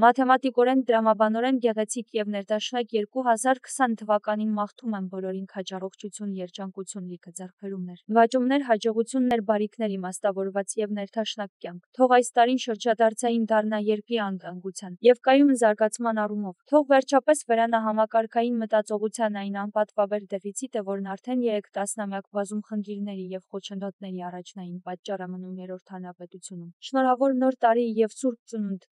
Մաթեմատիկորեն, տրամաբանորեն գեղեցիկ և ներդաշնակ 2020 թվականին մաղթում եմ բոլորին քաջ առողջություն երջանկություն լիքը ձեռքբերումներ, նվաճումներ հաջողություններ բարիքներ իմաստավորված և ներդաշնակ կյանք, թող այս տարին շրջադարձային դառնա երկրի անկանգության և կայուն զարգացման առումով, թող վերջապես վերանա համակարգային մտածողության այն անպատվաբեր դեֆիցիտը որն արդեն երեք տասնամյակ բազում խնդիրների և խոչընդոտների առաջնային պատճառ է մնում Երրորդ հանրապետությունում: Շնորհավոր նոր տարի և Սուրբ Ծնունդ: